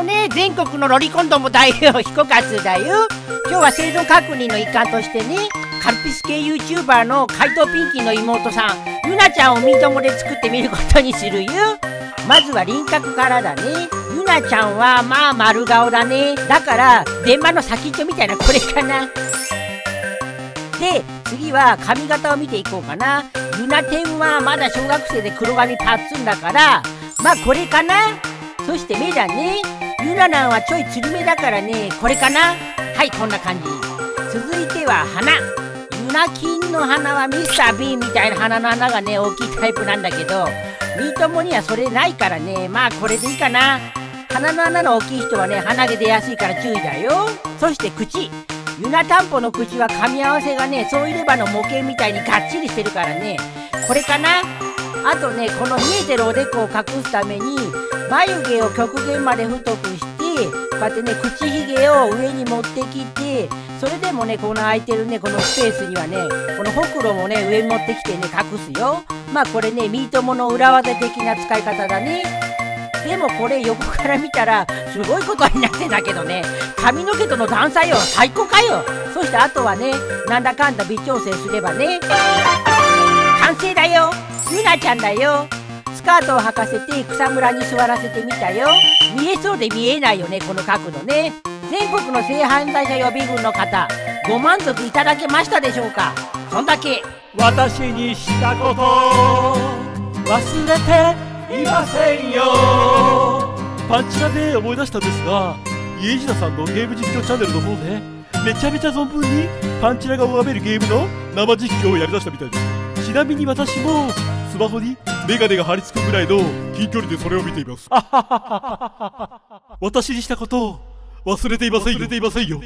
もね全国のロリコンども大王彦勝だよ。今日は生存確認の一環としてねカルピス系 YouTuber の怪盗ピンキーの妹さんゆなちゃんをミートモで作ってみることにするよ。まずは輪郭からだね。ゆなちゃんはまあ丸顔だね。だから電話の先っちょみたいなこれかな。で次は髪型を見ていこうかな。ゆなてんはまだ小学生で黒髪パッツンだからまあこれかな。そして目だね。ゆななんはちょいつり目だからね。これかな？はいこんな感じ。続いては鼻ゆな金の鼻はミスター B みたいな鼻の穴がね大きいタイプなんだけどミートモにはそれないからね。まあこれでいいかな。鼻の穴の大きい人はね鼻毛出やすいから注意だよ。そして口。ユナタンポの口は噛み合わせがねそういればの模型みたいにがっちりしてるからね。これかな？あとねこの見えてるおでこを隠すために眉毛を極限まで太くしてこうやってね口ひげを上に持ってきてそれでもねこの空いてるねこのスペースにはねこのほくろもね上に持ってきてね隠すよ。まあこれねミートモの裏技的な使い方だね。でもこれ横から見たらすごいことになってたけどね。髪の毛との段差よ。最高かよ。そしてあとはねなんだかんだ微調整すればね。完成だよ。ゆなちゃんだよ。スカートを履かせて草むらに座らせてみたよ。見えそうで見えないよねこの角度ね。全国の性犯罪者予備軍の方ご満足いただけましたでしょうか？そんだけ。私にしたこと忘れていませんよ。パンチラで思い出したんですが家路さんのゲーム実況チャンネルの方でめちゃめちゃ存分にパンチラが拝めるゲームの生実況をやりだしたみたいです。ちなみに私もスマホにメガネが張り付くぐらいの近距離でそれを見ています。私にしたことを忘れていませんよ。忘れていませんよ